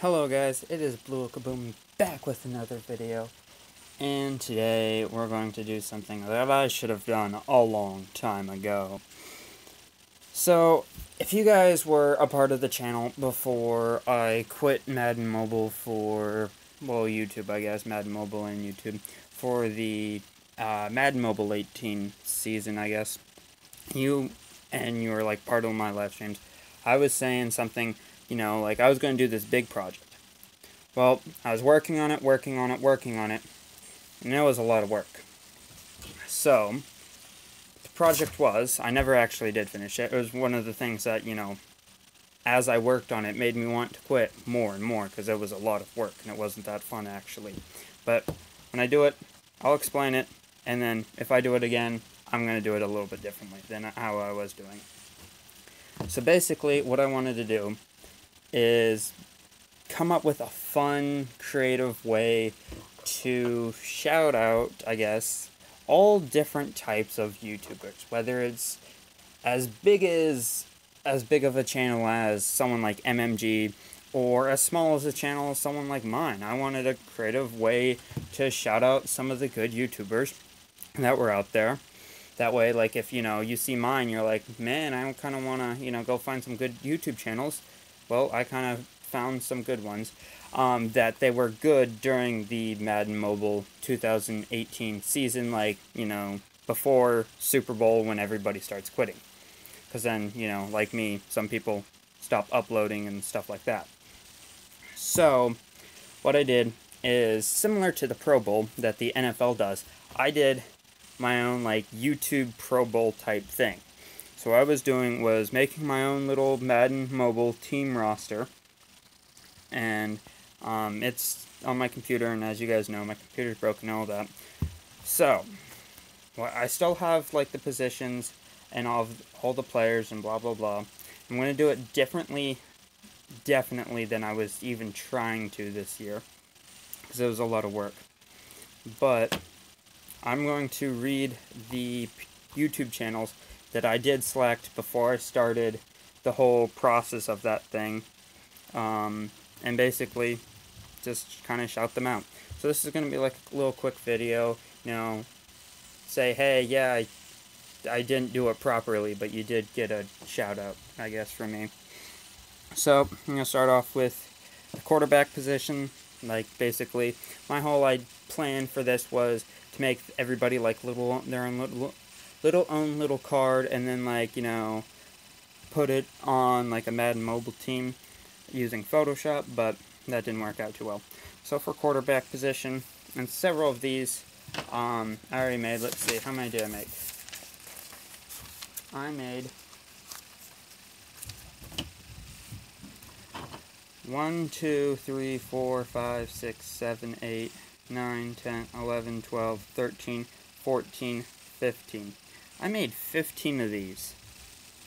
Hello guys, it is Blue Kaboom back with another video. And today we're going to do something that I should have done a long time ago. So, if you guys were a part of the channel before I quit Madden Mobile for, well, YouTube, I guess, Madden Mobile and YouTube, for the uh, Madden Mobile 18 season, I guess, you and you were like part of my live streams, I was saying something you know, like I was going to do this big project. Well, I was working on it, working on it, working on it, and it was a lot of work. So, the project was, I never actually did finish it. It was one of the things that, you know, as I worked on it, made me want to quit more and more because it was a lot of work and it wasn't that fun actually. But when I do it, I'll explain it, and then if I do it again, I'm going to do it a little bit differently than how I was doing. So basically, what I wanted to do is come up with a fun, creative way to shout out, I guess, all different types of YouTubers, whether it's as big as as big of a channel as someone like MMG or as small as a channel as someone like mine. I wanted a creative way to shout out some of the good YouTubers that were out there. That way, like, if, you know, you see mine, you're like, man, I kind of want to, you know, go find some good YouTube channels well, I kind of found some good ones, um, that they were good during the Madden Mobile 2018 season, like, you know, before Super Bowl when everybody starts quitting. Because then, you know, like me, some people stop uploading and stuff like that. So, what I did is similar to the Pro Bowl that the NFL does, I did my own, like, YouTube Pro Bowl type thing. So what I was doing was making my own little Madden Mobile team roster. And um, it's on my computer, and as you guys know, my computer's broken all that. So, well, I still have like the positions and all, of, all the players and blah blah blah. I'm going to do it differently, definitely, than I was even trying to this year. Because it was a lot of work. But, I'm going to read the YouTube channels that I did select before I started the whole process of that thing. Um, and basically, just kind of shout them out. So this is going to be like a little quick video, you know, say, hey, yeah, I, I didn't do it properly, but you did get a shout out, I guess, from me. So, I'm going to start off with the quarterback position. Like, basically, my whole plan for this was to make everybody like little their own little little own little card and then like, you know, put it on like a Madden mobile team using Photoshop, but that didn't work out too well. So for quarterback position, and several of these um, I already made. Let's see, how many did I make? I made one, two, three, four, five, six, seven, eight, nine, ten, eleven, twelve, thirteen, fourteen, fifteen. I made 15 of these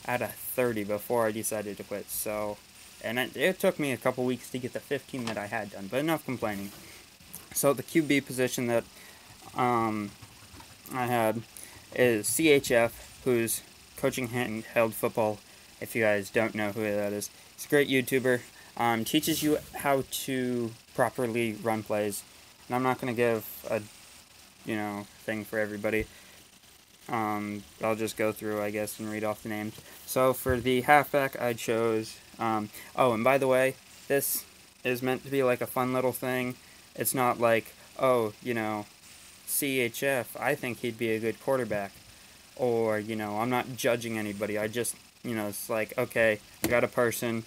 out of 30 before I decided to quit, so... And it, it took me a couple weeks to get the 15 that I had done, but enough complaining. So the QB position that um, I had is CHF, who's coaching handheld football. If you guys don't know who that is, he's a great YouTuber. Um, teaches you how to properly run plays. And I'm not going to give a, you know, thing for everybody. Um, I'll just go through, I guess, and read off the names. So for the halfback, I chose. Um, oh, and by the way, this is meant to be like a fun little thing. It's not like, oh, you know, CHF, I think he'd be a good quarterback. Or, you know, I'm not judging anybody. I just, you know, it's like, okay, I got a person.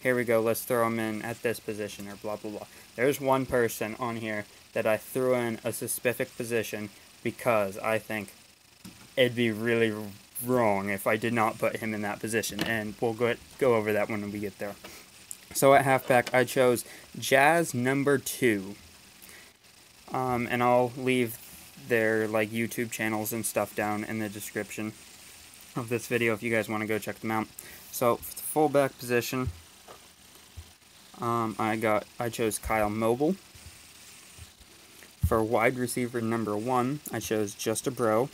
Here we go, let's throw him in at this position, or blah, blah, blah. There's one person on here that I threw in a specific position because I think it'd be really wrong if I did not put him in that position, and we'll go go over that when we get there. So at halfback, I chose Jazz number two, um, and I'll leave their like YouTube channels and stuff down in the description of this video if you guys want to go check them out. So for the fullback position, um, I got I chose Kyle Mobile. For wide receiver number one, I chose Just a Bro.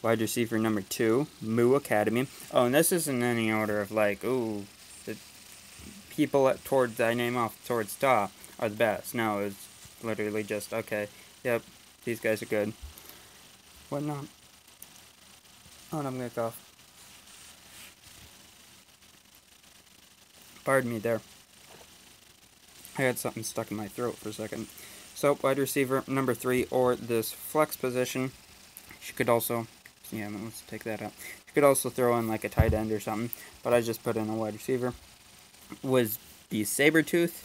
Wide receiver number two, Moo Academy. Oh, and this isn't any order of like, ooh, the people at, towards I name off towards top are the best. No, it's literally just okay. Yep, these guys are good. What not? Oh, I'm gonna cough. Pardon me there. I had something stuck in my throat for a second. So, wide receiver number three, or this flex position. She could also, yeah, let's take that out. You could also throw in like a tight end or something, but I just put in a wide receiver. Was the Sabertooth.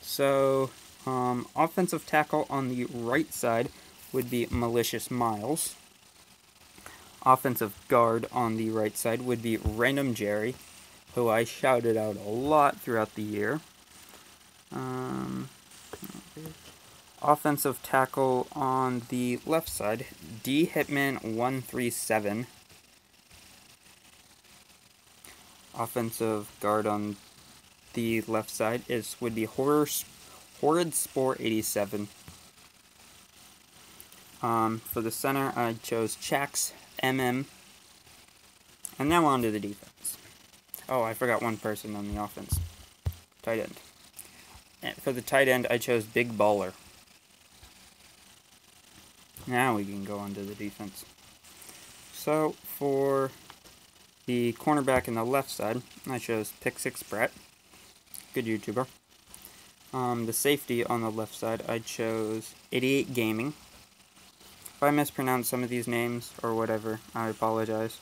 So, um, offensive tackle on the right side would be Malicious Miles. Offensive guard on the right side would be Random Jerry, who I shouted out a lot throughout the year. Um, offensive tackle on the left side, D Hitman 137. Offensive guard on the left side is would be Horror Horrid Spore 87. Um, for the center, I chose Chax MM. And now on to the defense. Oh, I forgot one person on the offense. Tight end. And for the tight end, I chose Big Baller. Now we can go on to the defense. So, for the cornerback in the left side, I chose Pick Six Brett. Good YouTuber. Um, the safety on the left side, I chose 88 Gaming. If I mispronounce some of these names or whatever, I apologize.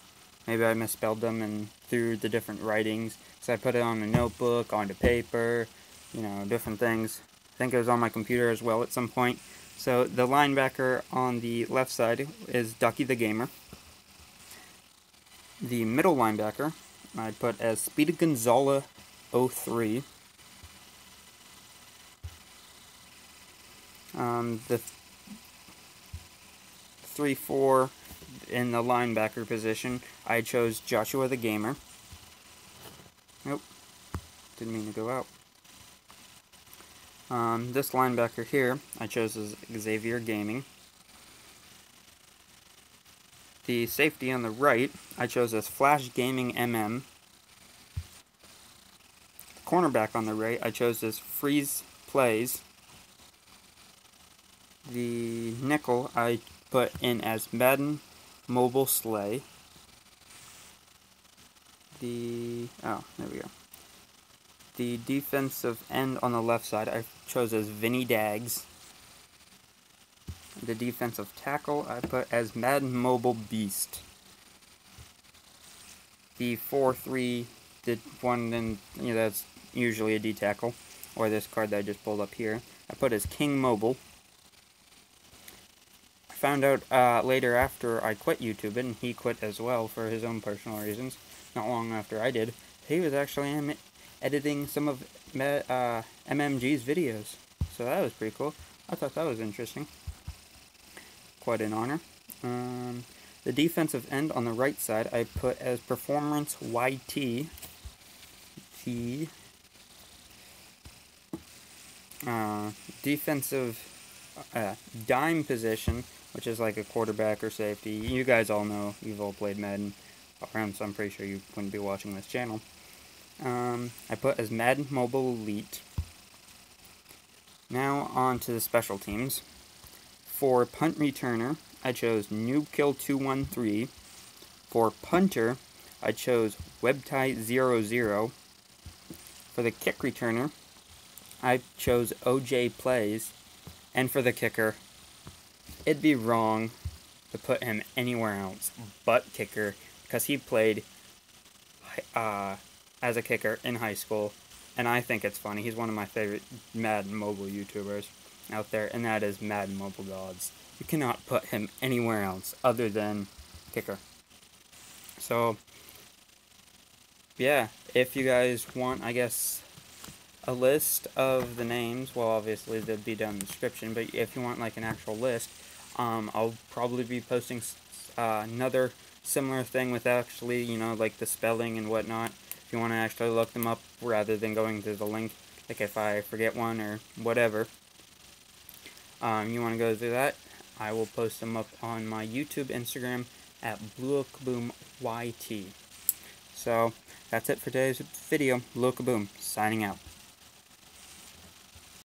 Maybe I misspelled them and through the different writings. So I put it on a notebook, onto paper, you know, different things. I think it was on my computer as well at some point. So the linebacker on the left side is Ducky the Gamer. The middle linebacker I put as Speedy Gonzala 03. Um, the 3 4 in the linebacker position, I chose Joshua the Gamer. Nope. Didn't mean to go out. Um, this linebacker here, I chose as Xavier Gaming. The safety on the right, I chose as Flash Gaming MM. The cornerback on the right, I chose as Freeze Plays. The nickel, I put in as Madden Mobile Slay. The, oh, there we go. The defensive end on the left side, I chose as Vinny Dags. The defensive tackle, I put as Madden Mobile Beast. The 4-3, the one, then, you know, that's usually a D tackle, or this card that I just pulled up here. I put as King Mobile found out uh, later after I quit YouTube, and he quit as well for his own personal reasons, not long after I did. He was actually editing some of uh, MMG's videos, so that was pretty cool. I thought that was interesting. Quite an honor. Um, the defensive end on the right side I put as Performance YT. The uh, defensive uh, dime position which is like a quarterback or safety. You guys all know, you've all played Madden around, so I'm pretty sure you wouldn't be watching this channel. Um, I put as Madden Mobile Elite. Now on to the special teams. For punt returner, I chose Noobkill213. For punter, I chose WebTie00. For the kick returner, I chose OJ Plays. And for the kicker, it'd be wrong to put him anywhere else but kicker because he played uh, as a kicker in high school, and I think it's funny. He's one of my favorite Madden Mobile YouTubers out there, and that is Madden Mobile Gods. You cannot put him anywhere else other than kicker. So, yeah, if you guys want, I guess, a list of the names, well, obviously they'd be down in the description, but if you want like an actual list, um, I'll probably be posting uh, another similar thing with actually, you know, like the spelling and whatnot. If you want to actually look them up rather than going to the link, like if I forget one or whatever, um, you want to go through that, I will post them up on my YouTube, Instagram at BlueKaboomYT. So, that's it for today's video. Blue Kaboom, signing out.